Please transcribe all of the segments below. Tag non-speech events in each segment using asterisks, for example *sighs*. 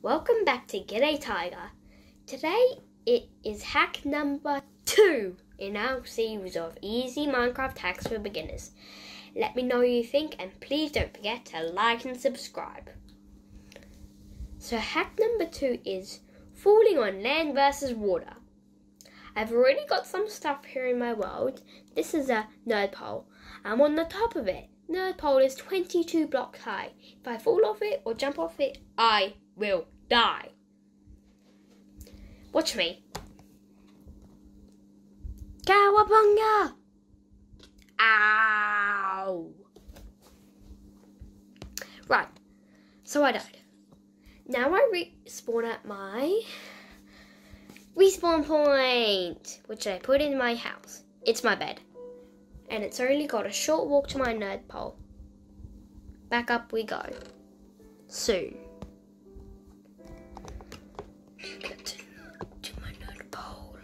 Welcome back to G'day Tiger. Today it is hack number two in our series of easy Minecraft hacks for beginners. Let me know what you think and please don't forget to like and subscribe. So hack number two is falling on land versus water. I've already got some stuff here in my world. This is a nerd pole. I'm on the top of it. Nerd pole is 22 blocks high. If I fall off it or jump off it, I will die. Watch me. Cowabunga! Ow! Right, so I died. Now I respawn at my respawn point, which I put in my house. It's my bed and it's only got a short walk to my nerd pole. Back up we go. Soon. Get my nerd pole.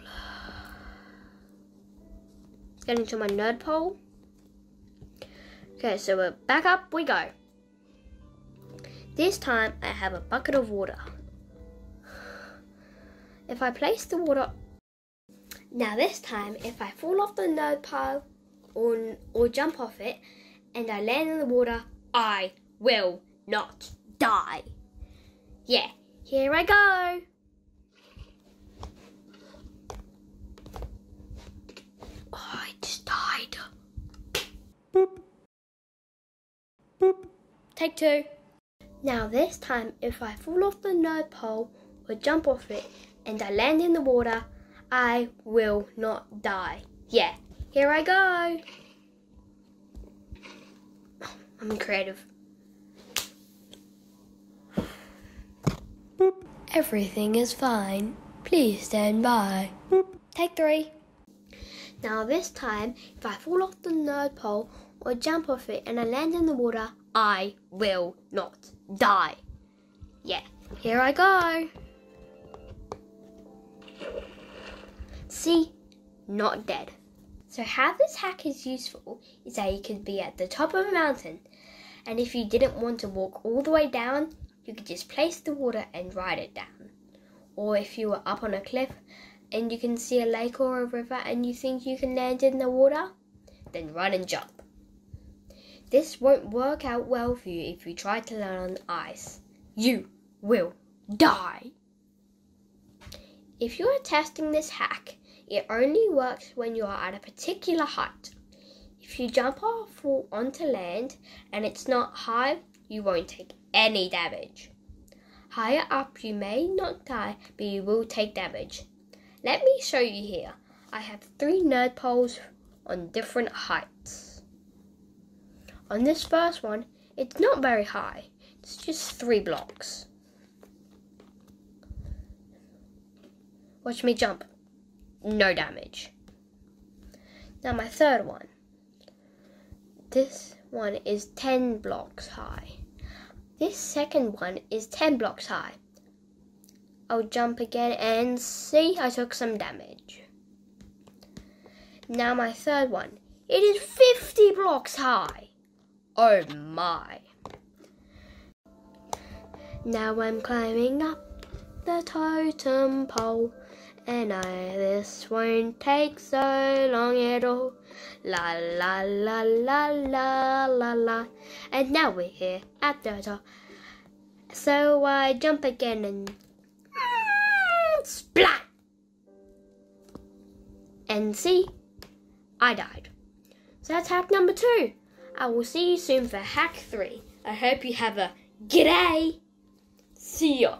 Getting to my nerd pole. Okay, so we're back up we go. This time I have a bucket of water. If I place the water now this time if I fall off the nerd pole or, or jump off it and I land in the water, I will not die. Yeah, here I go. Oh, I just died. Boop. Boop. Take two. Now this time, if I fall off the nerd pole or jump off it and I land in the water, I will not die. Yeah, here I go. *sighs* I'm creative. Boop. Everything is fine. Please stand by. Boop. Take three. Now this time, if I fall off the nerd pole or jump off it and I land in the water, I will not die. Yeah, here I go. See? Not dead. So how this hack is useful is that you could be at the top of a mountain and if you didn't want to walk all the way down, you could just place the water and ride it down. Or if you were up on a cliff and you can see a lake or a river and you think you can land in the water, then run and jump. This won't work out well for you if you try to land on ice. You will die. If you are testing this hack, it only works when you are at a particular height. If you jump off or onto land and it's not high, you won't take any damage. Higher up, you may not die, but you will take damage. Let me show you here. I have three nerd poles on different heights. On this first one, it's not very high. It's just three blocks. Watch me jump no damage. Now my third one. This one is 10 blocks high. This second one is 10 blocks high. I'll jump again and see I took some damage. Now my third one. It is 50 blocks high. Oh my. Now I'm climbing up the totem pole and I this won't take so long at all. La la la la la la la. And now we're here at the top. So I jump again and splat. And see, I died. So that's hack number two. I will see you soon for hack three. I hope you have a g'day. See ya.